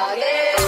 Okay.